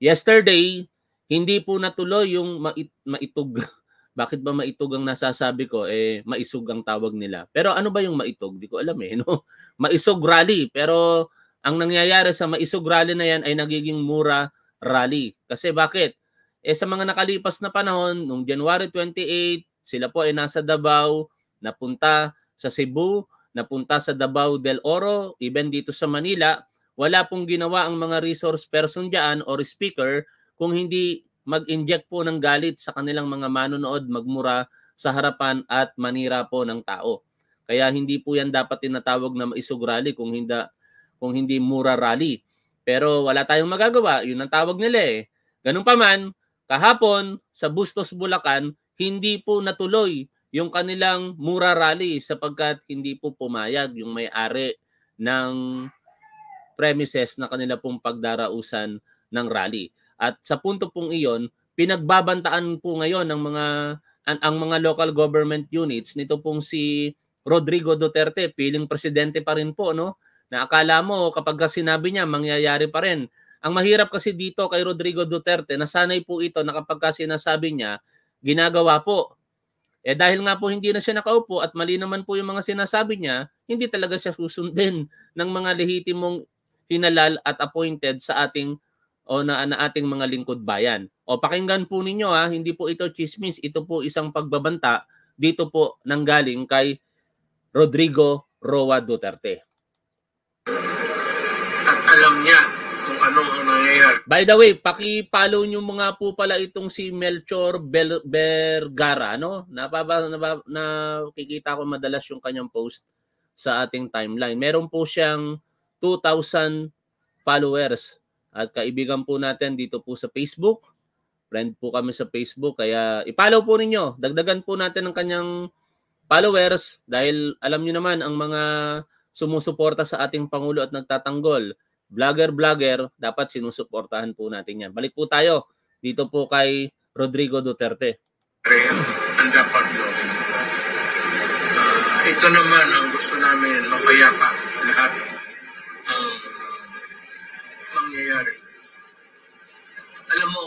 Yesterday, hindi po natuloy yung mait- maitog. Bakit ba maitog ang nasasabi ko? Eh, maisog ang tawag nila. Pero ano ba yung maitog? Di ko alam eh. No? Maisog rally. Pero ang nangyayari sa maisog rally na yan ay nagiging mura rally. Kasi bakit? Eh sa mga nakalipas na panahon, nung January 28, sila po ay nasa Davao, napunta sa Cebu, napunta sa Davao del Oro, even dito sa Manila, wala pong ginawa ang mga resource person diyan or speaker kung hindi mag-inject po ng galit sa kanilang mga manonood, magmura sa harapan at manira po ng tao. Kaya hindi po yan dapat tinatawag na maisog rally kung hindi kung hindi mura rally. Pero wala tayong magagawa, yun ang tawag nila eh. Ganun pa man, kahapon sa Bustos Bulacan, hindi po natuloy yung kanilang mura rally sapagkat hindi po pumayag yung may-ari ng premises na kanila pong pagdarausan ng rally. At sa punto pong iyon, pinagbabantaan po ngayon ng mga ang, ang mga local government units nito pong si Rodrigo Duterte, piling presidente pa rin po, no? Na akala mo kapag sinabi niya mangyayari pa rin. Ang mahirap kasi dito kay Rodrigo Duterte, nasanay po ito na kapag sinasabi niya, ginagawa po. Eh dahil nga po hindi na siya nakaupo at mali naman po yung mga sinasabi niya, hindi talaga siya susundin ng mga lehitimong hinalal at appointed sa ating o na, na ating mga lingkod bayan. O pakinggan po ninyo ha, hindi po ito chismis, ito po isang pagbabanta dito po nanggaling kay Rodrigo Roa Duterte. At alam niya kung ano ang nangyayari. By the way, paki-follow nyo mga po pala itong si Melchor Bel- Bergara, no? Napaba, na, na kikita ko madalas yung kanyang post sa ating timeline. Meron po siyang 2,000 followers at kaibigan po natin dito po sa Facebook. Friend po kami sa Facebook kaya i-follow po ninyo. Dagdagan po natin ang kanyang followers dahil alam niyo naman ang mga sumusuporta sa ating Pangulo at nagtatanggol. Vlogger-vlogger, dapat sinusuportahan po natin yan. Balik po tayo dito po kay Rodrigo Duterte. Ang dapat gawin. Uh, ito naman ang gusto namin mapayapa lahat ang mangyayari. Alam mo,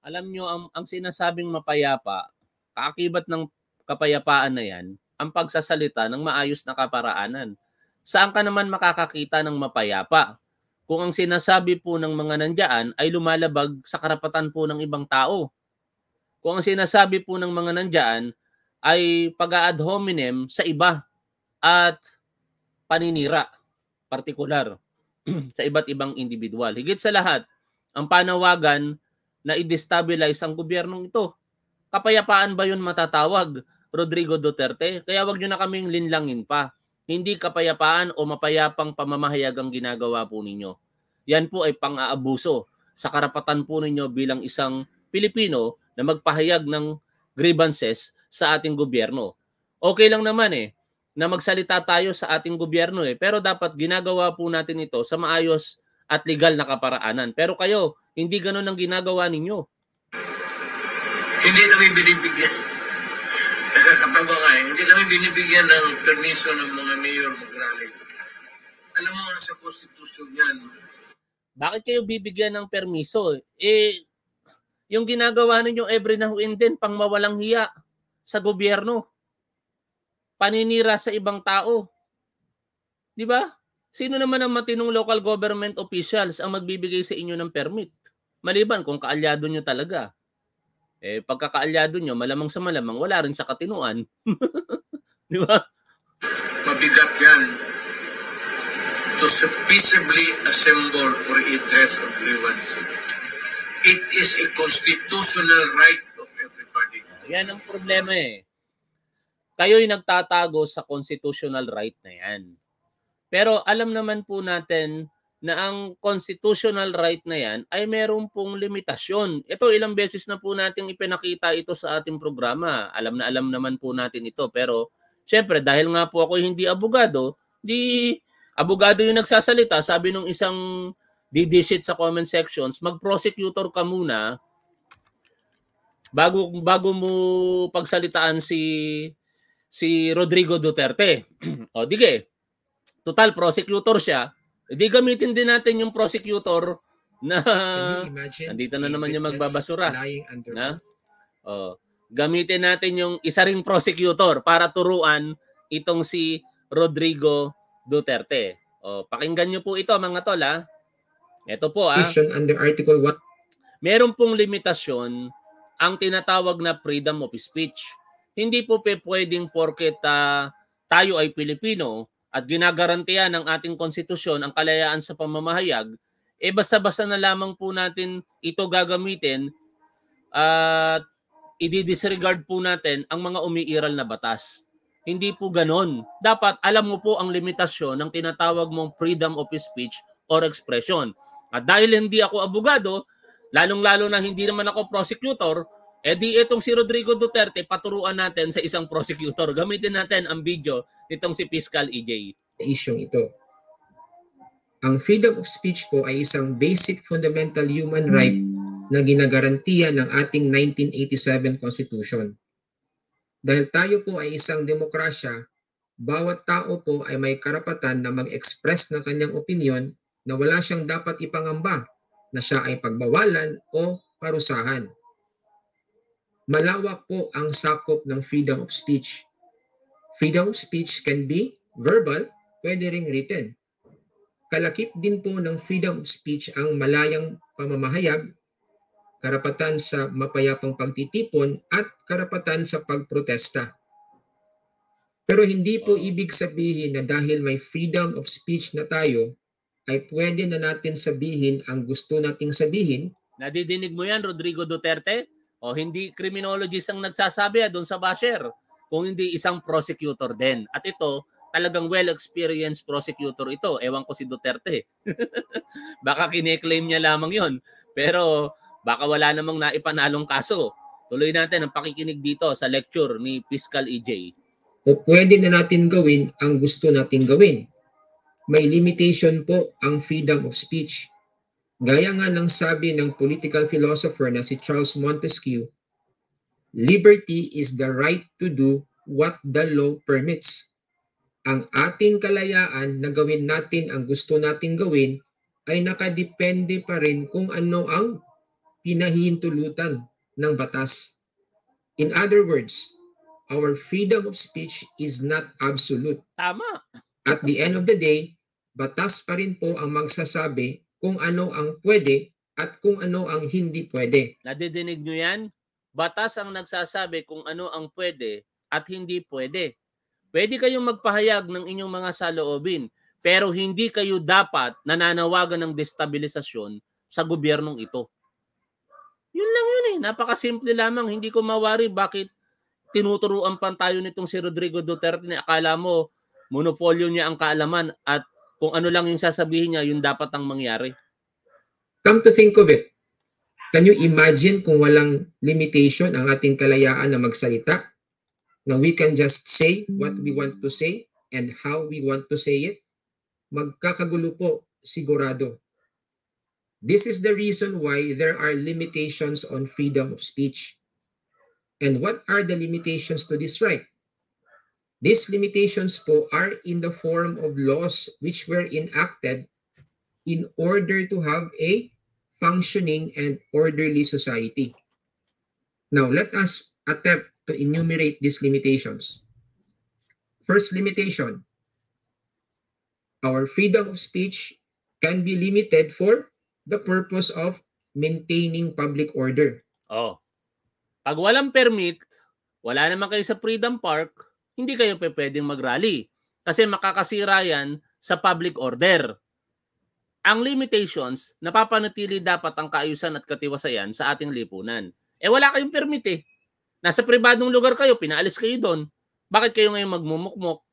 Alam nyo, ang, ang sinasabing mapayapa, kaakibat ng kapayapaan na yan, ang pagsasalita ng maayos na kaparaanan. Saan ka naman makakakita ng mapayapa? Kung ang sinasabi po ng mga nandyan ay lumalabag sa karapatan po ng ibang tao. Kung ang sinasabi po ng mga nandyan ay pag-ad hominem sa iba at paninira, partikular, sa iba't ibang individual. Higit sa lahat, ang panawagan na i-destabilize ang gobyernong ito. Kapayapaan ba yun matatawag, Rodrigo Duterte? Kaya wag nyo na kaming linlangin pa. Hindi kapayapaan o mapayapang pamamahayag ang ginagawa po ninyo. Yan po ay pang-aabuso sa karapatan po ninyo bilang isang Pilipino na magpahayag ng grievances sa ating gobyerno. Okay lang naman eh na magsalita tayo sa ating gobyerno eh. Pero dapat ginagawa po natin ito sa maayos at legal na kaparaanan. Pero kayo, hindi ganun ang ginagawa ninyo. hindi namin binibigyan. Nakakatawa nga eh. Hindi namin binibigyan ng permiso ng mga mayor mag-rally. Alam mo, sa konstitusyon yan. Bakit kayo bibigyan ng permiso? Eh, yung ginagawa ninyo every now and then pang mawalang hiya sa gobyerno. Paninira sa ibang tao. Di ba? Sino naman ang matinong local government officials ang magbibigay sa inyo ng permit? Maliban kung kaalyado nyo talaga. Eh, pagkakaalyado nyo, malamang sa malamang, wala rin sa katinuan. Di ba? Mabigat yan to peaceably assemble for redress of grievance. It is a constitutional right of everybody. Yan ang problema eh. Kayo'y nagtatago sa constitutional right na yan. Pero alam naman po natin na ang constitutional right na yan ay meron pong limitasyon. Ito ilang beses na po nating ipinakita ito sa ating programa. Alam na alam naman po natin ito. Pero syempre dahil nga po ako hindi abogado, di abogado yung nagsasalita. Sabi nung isang didishit sa comment sections, mag-prosecutor ka muna bago bago mo pagsalitaan si si Rodrigo Duterte. o dige, total prosecutor siya, di gamitin din natin yung prosecutor na nandito na naman yung magbabasura. Na? Oh, gamitin natin yung isa ring prosecutor para turuan itong si Rodrigo Duterte. Oh, pakinggan niyo po ito mga tol ha. Ito po ah. Under Article 1 meron pong limitasyon ang tinatawag na freedom of speech. Hindi po pwedeng porket ah, tayo ay Pilipino at ginagarantiya ng ating konstitusyon ang kalayaan sa pamamahayag, eh basta-basta na lamang po natin ito gagamitin at i-disregard po natin ang mga umiiral na batas. Hindi po ganon. Dapat alam mo po ang limitasyon ng tinatawag mong freedom of speech or expression. At dahil hindi ako abogado, lalong-lalo na hindi naman ako prosecutor, eh di itong si Rodrigo Duterte, paturuan natin sa isang prosecutor. Gamitin natin ang video nitong si Fiscal E EJ. isyong ito. Ang freedom of speech po ay isang basic fundamental human right na ginagarantiya ng ating 1987 Constitution. Dahil tayo po ay isang demokrasya, bawat tao po ay may karapatan na mag-express ng kanyang opinion na wala siyang dapat ipangamba na siya ay pagbawalan o parusahan. Malawak po ang sakop ng freedom of speech. Freedom of speech can be verbal, pwede ring written. Kalakip din po ng freedom of speech ang malayang pamamahayag, karapatan sa mapayapang pagtitipon at karapatan sa pagprotesta. Pero hindi po ibig sabihin na dahil may freedom of speech na tayo, ay pwede na natin sabihin ang gusto nating sabihin Nadidinig mo yan, Rodrigo Duterte? O hindi criminologist ang nagsasabi doon sa basher, kung hindi isang prosecutor din. At ito, talagang well-experienced prosecutor ito. Ewan ko si Duterte. baka kine-claim niya lamang yon Pero baka wala namang naipanalong kaso. Tuloy natin ang pakikinig dito sa lecture ni Fiscal EJ. o pwede na natin gawin ang gusto nating gawin. May limitation po ang freedom of speech. Gaya nga ng sabi ng political philosopher na si Charles Montesquieu, liberty is the right to do what the law permits. Ang ating kalayaan na gawin natin ang gusto nating gawin ay nakadepende pa rin kung ano ang pinahihintulutan ng batas. In other words, our freedom of speech is not absolute. Tama. At the end of the day, batas pa rin po ang magsasabi kung ano ang pwede at kung ano ang hindi pwede. Nadidinig nyo yan? Batas ang nagsasabi kung ano ang pwede at hindi pwede. Pwede kayong magpahayag ng inyong mga saloobin, pero hindi kayo dapat nananawagan ng destabilisasyon sa gobyernong ito. Yun lang yun eh. Napakasimple lamang. Hindi ko mawari bakit tinuturuan pa tayo nitong si Rodrigo Duterte na akala mo monopolyo niya ang kaalaman at kung ano lang yung sasabihin niya, yun dapat ang mangyari. Come to think of it, can you imagine kung walang limitation ang ating kalayaan na magsalita? Na we can just say what we want to say and how we want to say it? Magkakagulo po, sigurado. This is the reason why there are limitations on freedom of speech. And what are the limitations to this right? These limitations po are in the form of laws which were enacted in order to have a functioning and orderly society. Now, let us attempt to enumerate these limitations. First limitation, our freedom of speech can be limited for the purpose of maintaining public order. Oh. Pag walang permit, wala naman kayo sa Freedom Park, hindi kayo pe pwedeng mag-rally. Kasi makakasira yan sa public order. Ang limitations, napapanatili dapat ang kaayusan at katiwasayan sa ating lipunan. Eh wala kayong permit eh. Nasa pribadong lugar kayo, pinaalis kayo doon. Bakit kayo ngayon magmumukmok?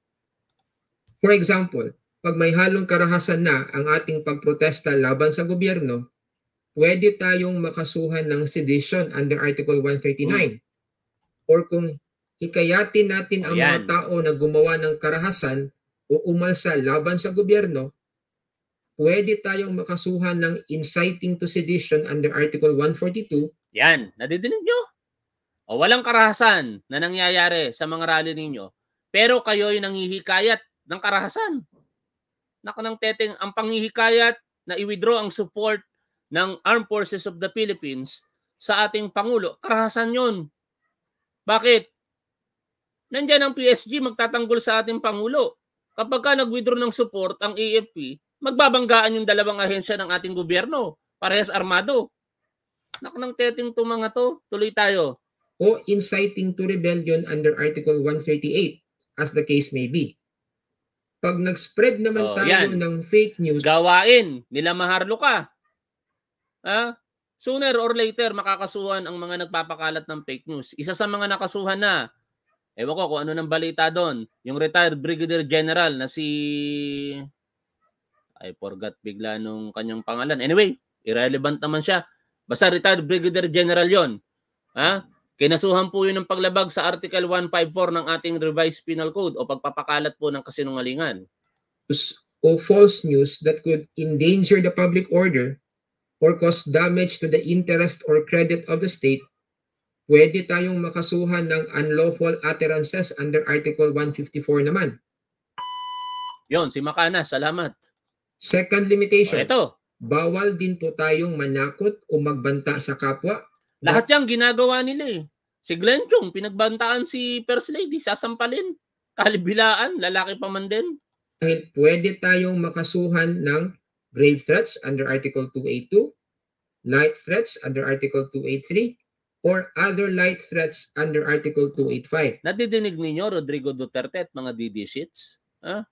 For example, pag may halong karahasan na ang ating pagprotesta laban sa gobyerno, pwede tayong makasuhan ng sedition under Article 139. Or kung hikayatin natin ang mga tao na gumawa ng karahasan o umalsa laban sa gobyerno, pwede tayong makasuhan ng inciting to sedition under Article 142 Yan, nadidinig nyo? O walang karahasan na nangyayari sa mga rally ninyo, pero kayo'y nanghihikayat ng karahasan. Nako ng teteng, ang panghihikayat na i-withdraw ang support ng Armed Forces of the Philippines sa ating Pangulo. Karahasan yun. Bakit? Nandiyan ang PSG magtatanggol sa ating Pangulo. Kapag ka nag-withdraw ng support ang AFP, magbabanggaan yung dalawang ahensya ng ating gobyerno. Parehas armado. Nak ng teting to mga to. Tuloy tayo. O inciting to rebellion under Article 138 as the case may be. Pag nag-spread naman Oh, tayo yan. ng fake news, Gawain. Nila maharlo ka. Ha? Sooner or later, makakasuhan ang mga nagpapakalat ng fake news. Isa sa mga nakasuhan na, ewan ko kung ano nang balita doon, yung retired Brigadier General na si... I forgot bigla nung kanyang pangalan. Anyway, irrelevant naman siya. Basta retired Brigadier General yon. Ha? Kinasuhan po yun ng paglabag sa Article 154 ng ating revised penal code o pagpapakalat po ng kasinungalingan. o false news that could endanger the public order or cause damage to the interest or credit of the state, pwede tayong makasuhan ng unlawful utterances under Article 154 naman. Yon, si Makana, salamat. Second O, limitation, ito, bawal din po tayong manakot o magbanta sa kapwa. lahat yang ginagawa nila eh. Si Glenn Chong, pinagbantaan si First Lady, sasampalin. Kalibilaan, lalaki pa man din. Dahil pwede tayong makasuhan ng grave threats under Article 282, light threats under Article 283, or other light threats under Article 285. Nadidinig ninyo, Rodrigo Duterte at mga DD sheets? Ha?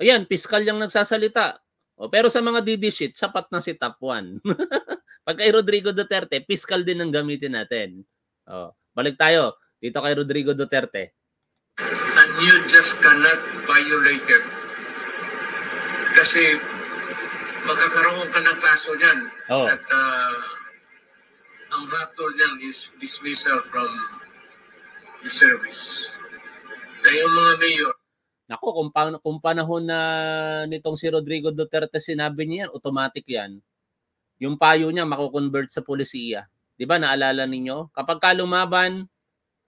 Ayan, piskal yung nagsasalita. O, pero sa mga DD sheets, sapat na si top 1. Pag kay Rodrigo Duterte, piskal din ang gamitin natin. O, balik tayo. Dito kay Rodrigo Duterte. and you just cannot violate it. Kasi magkakaroon ka ng kaso niyan. Oh. At ah, ang hatol niyan is dismissal from the service. Kaya mga mayor, Nako, kung, pa, kung panahon na nitong si Rodrigo Duterte sinabi niya yan, automatic yan. Yung payo niya mako-convert sa polisiya. 'Di ba? Naalala ninyo? Kapag ka lumaban,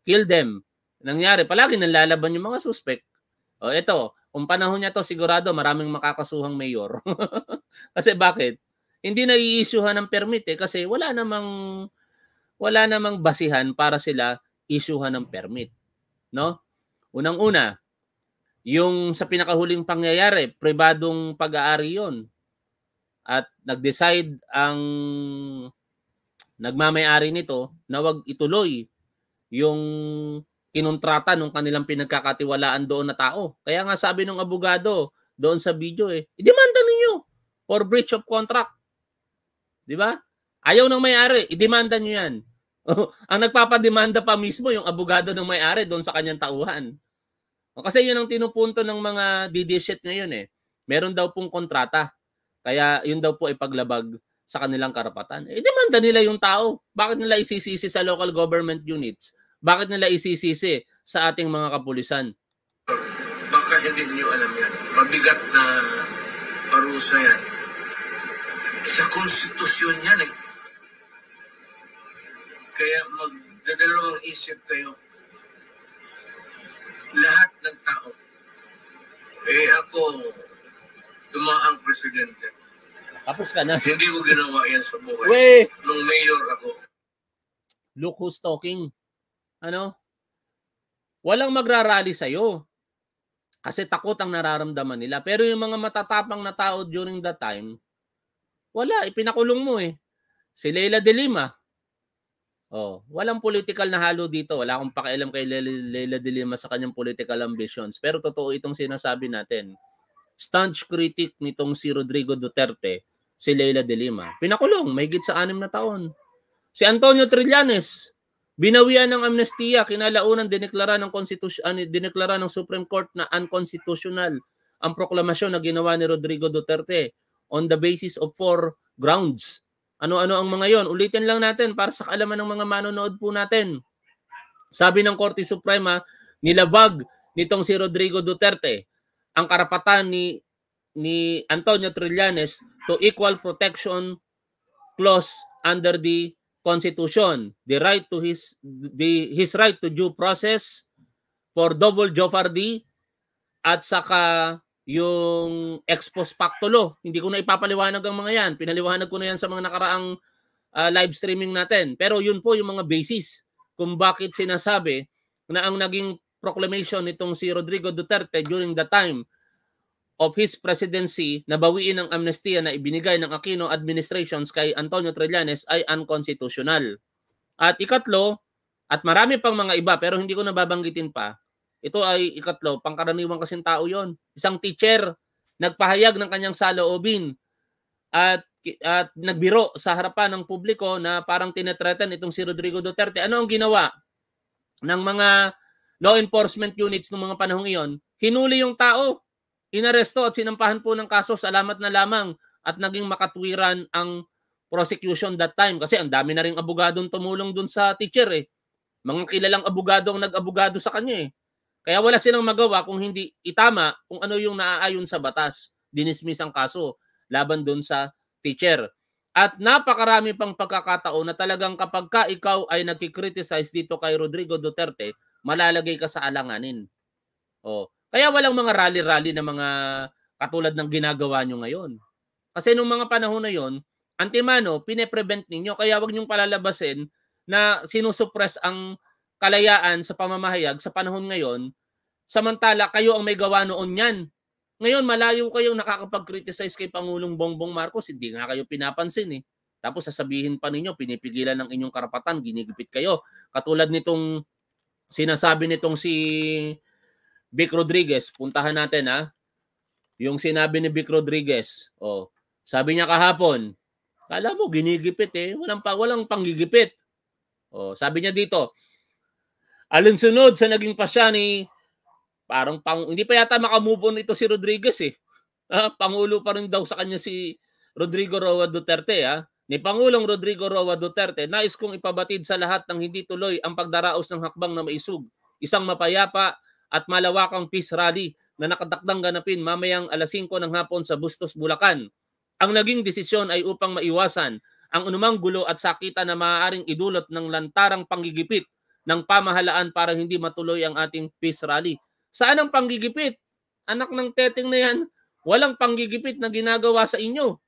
kill them. Nangyari, palagi nalalaban yung mga suspect. O ito, kung panahon niya to sigurado maraming makakasuhang mayor. kasi bakit? Hindi na i-issuehan ng permit eh kasi wala namang wala namang basihan para sila issuehan ng permit. No? Unang-una, yung sa pinakahuling pangyayari, pribadong pag-aari yon At nag-decide ang nagmamayari nito na wag ituloy yung kinontrata ng kanilang pinagkakatiwalaan doon na tao. Kaya nga sabi ng abogado doon sa video eh, idemanda ninyo for breach of contract. Di ba? Ayaw ng may-ari, idemanda nyo yan. ang nagpapademanda pa mismo yung abogado ng may-ari doon sa kanyang tauhan. Kasi yun ang tinupunto ng mga DD ngayon eh. Meron daw pong kontrata. Kaya yun daw po ay paglabag sa kanilang karapatan. Eh, demanda nila yung tao. Bakit nila isisisi sa local government units? Bakit nila isisisi sa ating mga kapulisan? baka hindi niyo alam yan. Mabigat na parusa yan. Sa konstitusyon yan eh. Kaya magdadalawang isip kayo. Lahat ng tao. Eh ako, dumaang presidente. Tapos ka na. Hindi ko ginawa yan sa buhay. We! Nung mayor ako, Look who's talking. Ano? Walang magrarally sa'yo. Kasi takot ang nararamdaman nila. Pero yung mga matatapang na tao during that time, wala, ipinakulong mo eh. Si Leila de Lima. Oh, walang political na halo dito. Wala akong pakialam kay Leila de Lima sa kanyang political ambitions. Pero totoo itong sinasabi natin. Staunch critic nitong si Rodrigo Duterte, si Leila de Lima. Pinakulong, may sa anim na taon. Si Antonio Trillanes, binawian ng amnestiya, kinalaunan dineklara ng konstitusyon, dineklara ng Supreme Court na unconstitutional ang proklamasyon na ginawa ni Rodrigo Duterte on the basis of four grounds. Ano-ano ang mga yon? Ulitin lang natin para sa kaalaman ng mga manonood po natin. Sabi ng Korte Suprema, nilabag nitong si Rodrigo Duterte ang karapatan ni ni Antonio Trillanes to equal protection clause under the Constitution, the right to his the his right to due process for double jeopardy at saka yung ex post facto. Hindi ko na ipapaliwanag ang mga yan. Pinaliwanag ko na yan sa mga nakaraang uh, live streaming natin. Pero yun po yung mga basis kung bakit sinasabi na ang naging proclamation nitong si Rodrigo Duterte during the time of his presidency na bawiin ang amnestia na ibinigay ng Aquino administrations kay Antonio Trillanes ay unconstitutional. At ikatlo, at marami pang mga iba pero hindi ko nababanggitin pa, ito ay ikatlo, pangkaraniwang kasing tao yon. Isang teacher, nagpahayag ng kanyang saloobin at, at nagbiro sa harapan ng publiko na parang tinetretan itong si Rodrigo Duterte. Ano ang ginawa ng mga law enforcement units ng mga panahong iyon? Hinuli yung tao, inaresto at sinampahan po ng kaso salamat na lamang at naging makatwiran ang prosecution that time kasi ang dami na ring abogadong tumulong dun sa teacher eh. Mga kilalang abogado ang nag-abogado sa kanya eh. Kaya wala silang magawa kung hindi itama kung ano yung naaayon sa batas. Dinismiss ang kaso laban doon sa teacher. At napakarami pang pagkakataon na talagang kapag ka ikaw ay nagkikriticize dito kay Rodrigo Duterte, malalagay ka sa alanganin. Oh. Kaya walang mga rally-rally na mga katulad ng ginagawa nyo ngayon. Kasi nung mga panahon na yon, antimano, pine-prevent ninyo. Kaya wag nyong palalabasin na sinusuppress ang kalayaan sa pamamahayag sa panahon ngayon, samantala kayo ang may gawa noon yan. Ngayon, malayo kayong nakakapag-criticize kay Pangulong Bongbong Marcos, hindi nga kayo pinapansin eh. Tapos sasabihin pa ninyo, pinipigilan ng inyong karapatan, ginigipit kayo. Katulad nitong sinasabi nitong si Vic Rodriguez, puntahan natin ha. Yung sinabi ni Vic Rodriguez, oh, sabi niya kahapon, kala mo ginigipit eh, walang pa walang panggigipit. Oh, sabi niya dito, Alinsunod sa naging pasya ni parang pang, hindi pa yata makamove on ito si Rodriguez eh. Ah, Pangulo pa rin daw sa kanya si Rodrigo Roa Duterte ah. Ni Pangulong Rodrigo Roa Duterte, nais kong ipabatid sa lahat ng hindi tuloy ang pagdaraos ng hakbang na maisug. Isang mapayapa at malawakang peace rally na nakadakdang ganapin mamayang alas 5 ng hapon sa Bustos, Bulacan. Ang naging desisyon ay upang maiwasan ang anumang gulo at sakita na maaaring idulot ng lantarang panggigipit ng pamahalaan para hindi matuloy ang ating peace rally. Saan ang panggigipit? Anak ng teteng na yan, walang panggigipit na ginagawa sa inyo.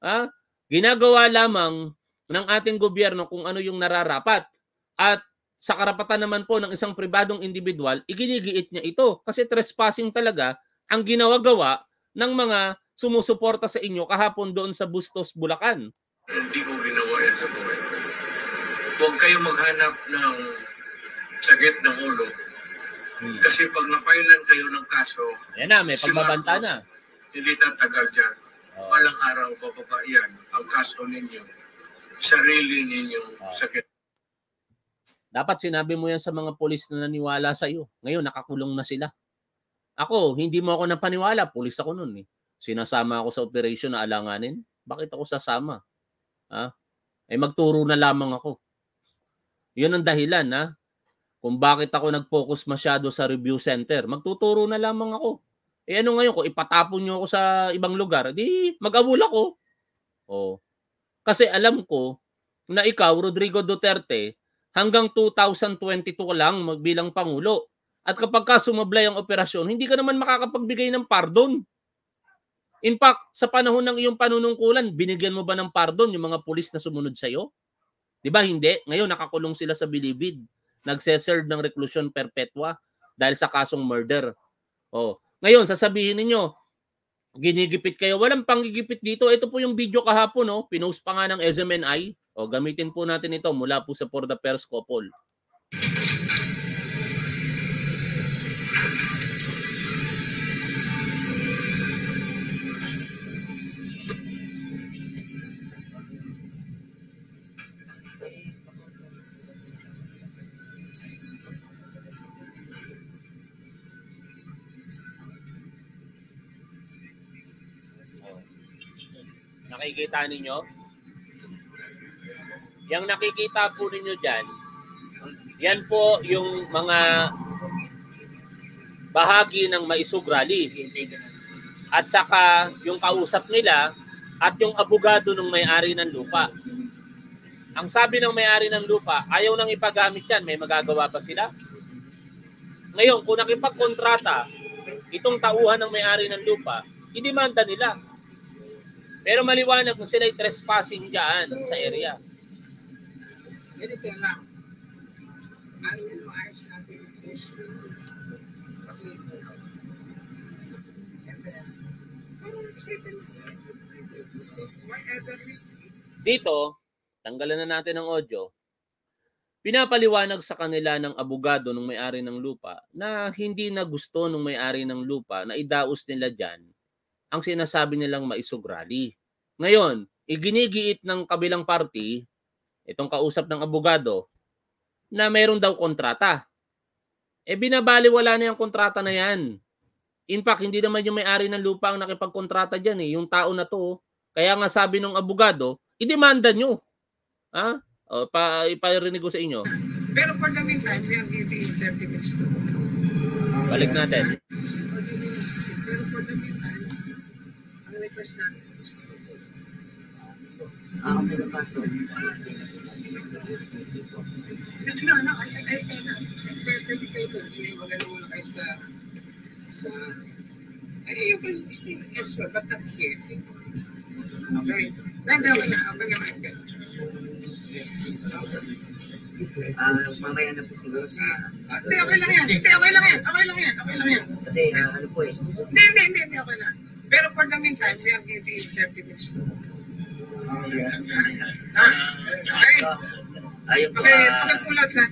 Ha? Ginagawa lamang ng ating gobyerno kung ano yung nararapat. At sa karapatan naman po ng isang pribadong individual, iginigiit niya ito. Kasi trespassing talaga ang ginawa-gawa ng mga sumusuporta sa inyo kahapon doon sa Bustos, Bulacan. Hindi ko huwag kayo maghanap ng sakit ng ulo. Hmm. Kasi pag napailan kayo ng kaso, yan na, may pagbabanta si na. Hindi tatagal dyan. Oh. Walang araw bababa yan ang kaso ninyo. Sarili ninyong oh. sakit. Dapat sinabi mo yan sa mga polis na naniwala sa iyo. Ngayon, nakakulong na sila. Ako, hindi mo ako napaniwala. Polis ako noon eh. Sinasama ako sa operation na alanganin. Bakit ako sasama? Ha? Ay eh, magturo na lamang ako. Yun ang dahilan na kung bakit ako nag-focus masyado sa review center. Magtuturo na lamang ako. Eh ano ngayon, kung ipatapon nyo ako sa ibang lugar, di mag-awol ako. Oh. Kasi alam ko na ikaw, Rodrigo Duterte, hanggang 2022 ka lang magbilang Pangulo. At kapag ka sumablay ang operasyon, hindi ka naman makakapagbigay ng pardon. In fact, sa panahon ng iyong panunungkulan, binigyan mo ba ng pardon yung mga pulis na sumunod sa iyo? 'Di ba hindi? Ngayon nakakulong sila sa bilibid. Nagse-serve ng reclusion perpetua dahil sa kasong murder. Oh, ngayon sasabihin ninyo, ginigipit kayo. Walang panggigipit dito. Ito po yung video kahapon, no? Pinost pa nga ng SMNI. O, gamitin po natin ito mula po sa For the Pairs Couple. Nakikita ninyo? Yang nakikita po ninyo dyan, yan po yung mga bahagi ng maisug rally. At saka yung kausap nila at yung abogado ng may-ari ng lupa. Ang sabi ng may-ari ng lupa, ayaw nang ipagamit yan. May magagawa ba sila? Ngayon, kung nakipagkontrata itong tauhan ng may-ari ng lupa, idemanda nila. Pero maliwanag na sila'y trespassing dyan sa area. Ganito lang. Ano yung maayos natin yung issue? Kasi, and then, mo, Dito, tanggalan na natin ang audio. Pinapaliwanag sa kanila ng abogado ng may-ari ng lupa na hindi na gusto ng may-ari ng lupa na idaos nila dyan ang sinasabi nilang maisog rally. Ngayon, iginigiit ng kabilang party, itong kausap ng abogado, na mayroon daw kontrata. Eh binabaliwala na yung kontrata na yan. In fact, hindi naman yung may-ari ng lupa ang nakipagkontrata dyan eh. Yung tao na to, kaya nga sabi ng abogado, idemanda nyo. Ha? O, pa, iparinig ko sa inyo. Pero for the meantime, we are giving you 30 minutes to Balik natin. Pero for the meantime, ang request namin Ah, okay na pa. I, I, I cannot. Pwede kayo. Hindi, magano muna kayo sa, ay, na. Ah, mamaya na po siguro sa... Hindi, okay lang yan. Hindi, okay lang yan. Okay lang yan. Okay lang yan. Kasi ano po eh. Hindi, hindi, hindi, okay lang. Pero for the meantime, we giving you 30 minutes to. Ah, okay? Ayun po. Okay, pakipulat lang.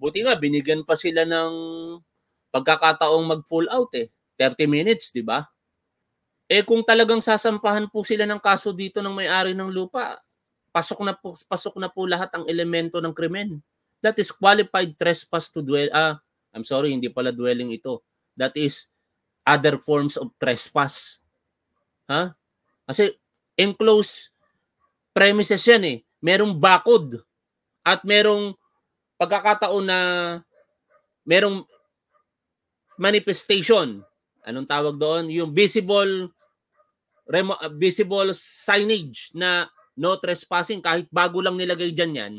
Buti nga, binigyan pa sila ng pagkakataong mag-full out eh. 30 minutes, di ba? Eh kung talagang sasampahan po sila ng kaso dito ng may-ari ng lupa, pasok na po pasok na po lahat ang elemento ng krimen. That is qualified trespass to dwell ah I'm sorry, hindi pala dwelling ito. That is other forms of trespass. Ha? Kasi enclosed premises yan eh. Merong bakod at merong pagkakataon na merong manifestation. Anong tawag doon? Yung visible remo, visible signage na no trespassing kahit bago lang nilagay dyan yan.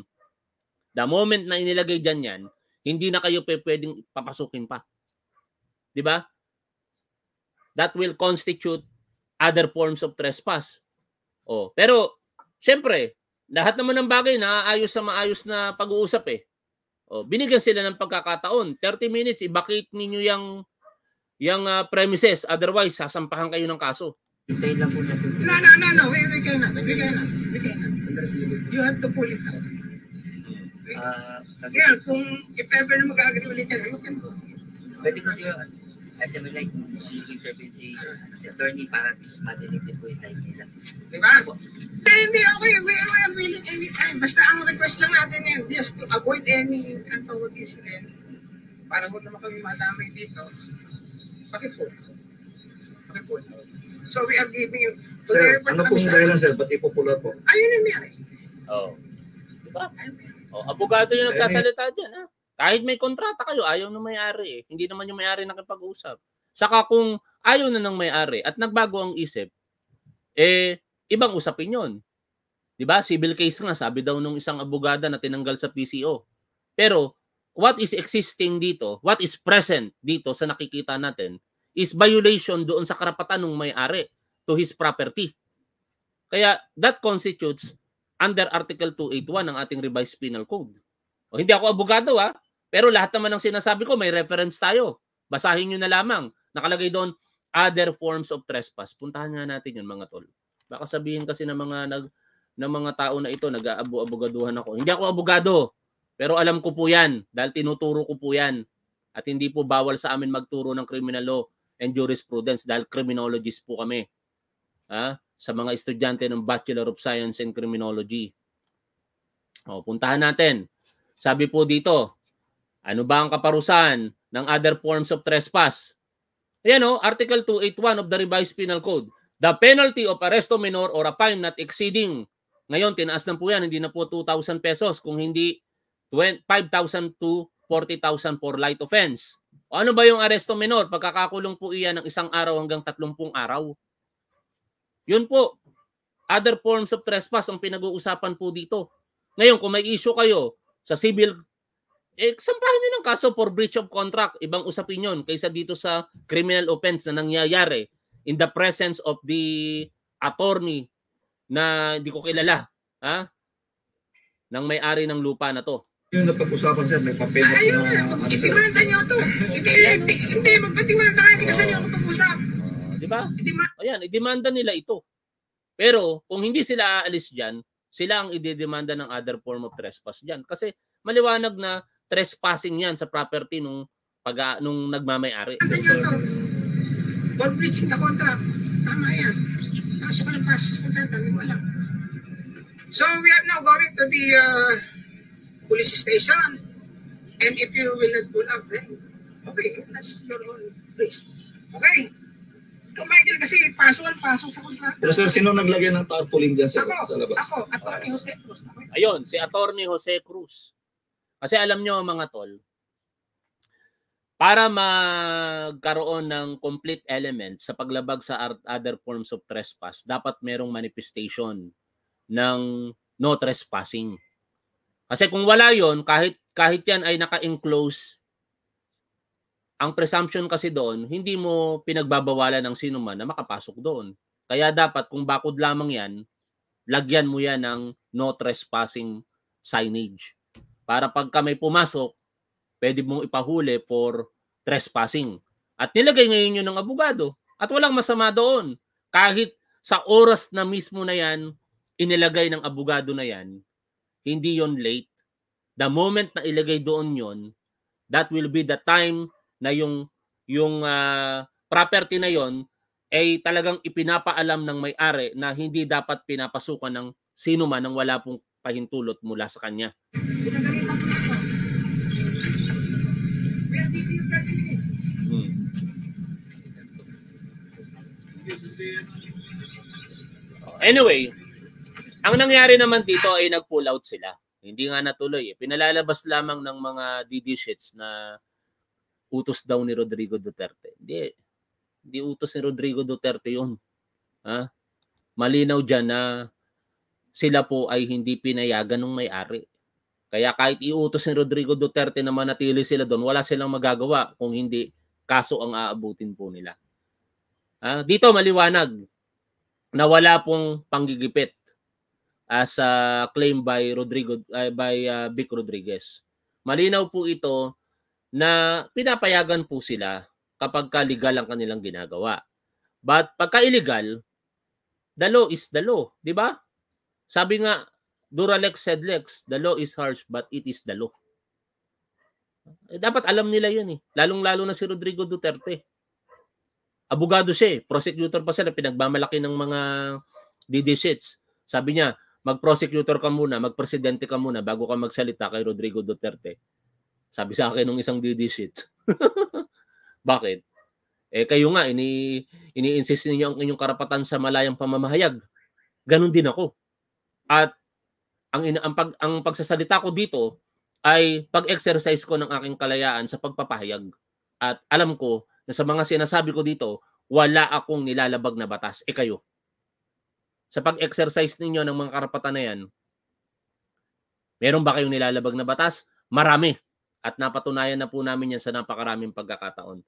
The moment na inilagay dyan yan, hindi na kayo pwedeng papasukin pa. 'Di ba? That will constitute other forms of trespass. Oh, pero syempre, lahat naman ng bagay naaayos sa maayos na pag-uusap eh. Oh, binigyan sila ng pagkakataon. 30 minutes, i-vacate ninyo yung yung ah, premises. Otherwise, sasampahan kayo ng kaso. Hintayin lang po natin. No, no, no, no. We, we cannot. We cannot. We cannot. You have to pull it out. Ah, pag- Yeah, kung if ever na mag-agree ulit kayo, you can do. pwede ko siya SM like interview si, si attorney para least madinig din po yung side nila. Di ba? Hindi, hindi, okay. We, we are willing anytime. Basta ang request lang natin yan, just to avoid any untoward incident. Para huwag naman kami madamay dito. Pakipull. Pakipull. So we are giving you... to the Sir, ano pong dahilan sir? Ba't ipopular po? Ayun yung nangyari. Oh. 'Di ba? Ayun Oh, abogado yung nagsasalita diyan, ha. Kahit may kontrata kayo, ayaw ng may-ari eh. Hindi naman yung may-ari nakipag-usap. Saka kung ayaw na ng may-ari at nagbago ang isip, eh ibang usapin 'yon. 'Di ba? Civil case nga sabi daw nung isang abogada na tinanggal sa PCO. Pero what is existing dito, what is present dito sa nakikita natin is violation doon sa karapatan ng may-ari to his property. Kaya that constitutes under Article 281 ng ating revised penal code. O, hindi ako abogado ha, pero lahat naman ng sinasabi ko may reference tayo. Basahin nyo na lamang. Nakalagay doon, other forms of trespass. Puntahan nga natin yun mga tol. Baka sabihin kasi ng mga nag ng mga tao na ito, nag-aabu-abogaduhan ako. Hindi ako abogado, pero alam ko po yan dahil tinuturo ko po yan. At hindi po bawal sa amin magturo ng criminal law and jurisprudence dahil criminologist po kami. Ha? Sa mga estudyante ng Bachelor of Science in Criminology. O, puntahan natin. Sabi po dito, ano ba ang kaparusahan ng other forms of trespass? Ayan o, Article 281 of the Revised Penal Code. The penalty of arresto minor or a fine not exceeding. Ngayon, tinaas na po yan, hindi na po 2,000 pesos. Kung hindi 20 5,000 to 40,000 for light offense. O ano ba yung arresto minor? Pagkakakulong po iyan ng isang araw hanggang 30 araw. Yun po. Other forms of trespass ang pinag-uusapan po dito. Ngayon, kung may issue kayo sa civil eh, sampahan nyo ng kaso for breach of contract. Ibang usapin yun kaysa dito sa criminal offense na nangyayari in the presence of the attorney na hindi ko kilala. Ha? Nang may-ari ng lupa na to. Yung napag-usapan sir, may papel na Ayun na ano itimanda niyo to. Hindi, hindi, hindi, magpatimanda kayo, hindi kasi niyo ako pag-usap. Ah, di ba? Itimanda. Ayan, idemanda nila ito. Pero kung hindi sila aalis dyan, sila ang idedemanda ng other form of trespass dyan. Kasi maliwanag na trespassing yan sa property nung pag nung nagmamay-ari. To. For breaching the contract. Tama yan. Pasok ka ng pasok sa kontrata, hindi mo alam. So we are now going to the uh, police station. And if you will not pull up, then okay, that's your own risk. Okay? Ikaw, Michael, kasi pasok ang pasok sa kontrata. Pero sir, sino naglagay ng tarpaulin dyan sir, Ako, sa labas? ako, Atty. Jose Cruz. Ayun, si Attorney Jose Cruz. Kasi alam nyo mga tol, para magkaroon ng complete element sa paglabag sa other forms of trespass, dapat merong manifestation ng no trespassing. Kasi kung wala yon kahit kahit yan ay naka-enclose, ang presumption kasi doon, hindi mo pinagbabawalan ng sino man na makapasok doon. Kaya dapat kung bakod lamang yan, lagyan mo yan ng no trespassing signage. Para pagka may pumasok, pwede mong ipahuli for trespassing. At nilagay ngayon yun ng abogado. At walang masama doon. Kahit sa oras na mismo na yan, inilagay ng abogado na yan, hindi yon late. The moment na ilagay doon yon, that will be the time na yung yung ah, property na yon ay talagang ipinapaalam ng may-ari na hindi dapat pinapasukan ng sino man nang wala pong pahintulot mula sa kanya. Anyway, ang nangyari naman dito ay nag-pull out sila. Hindi nga natuloy. Eh. Pinalalabas lamang ng mga DD sheets na utos daw ni Rodrigo Duterte. Hindi. Hindi utos ni Rodrigo Duterte yun. Ha? Malinaw dyan na sila po ay hindi pinayagan ng may-ari. Kaya kahit iutos ni Rodrigo Duterte na manatili sila doon, wala silang magagawa kung hindi kaso ang aabutin po nila. Ah, dito maliwanag na wala pong panggigipit as a claim by Rodrigo uh, by uh, Vic Rodriguez. Malinaw po ito na pinapayagan po sila kapag ka legal ang kanilang ginagawa. But pagka illegal, the law is the law, di ba? Sabi nga Duralex said Lex, the law is harsh but it is the law. Eh, dapat alam nila yun eh. Lalong-lalo na si Rodrigo Duterte. Abogado siya eh. Prosecutor pa sila. Pinagmamalaki ng mga DD sheets. Sabi niya, mag-prosecutor ka muna, mag-presidente ka muna bago ka magsalita kay Rodrigo Duterte. Sabi sa akin ng isang DD sheet. Bakit? Eh kayo nga, ini, ini-insist ninyo ang inyong karapatan sa malayang pamamahayag. Ganon din ako. At ang, ina- ang, pag, ang pagsasalita ko dito ay pag-exercise ko ng aking kalayaan sa pagpapahayag. At alam ko na sa mga sinasabi ko dito, wala akong nilalabag na batas. E kayo. Sa pag-exercise ninyo ng mga karapatan na yan, meron ba kayong nilalabag na batas? Marami. At napatunayan na po namin yan sa napakaraming pagkakataon.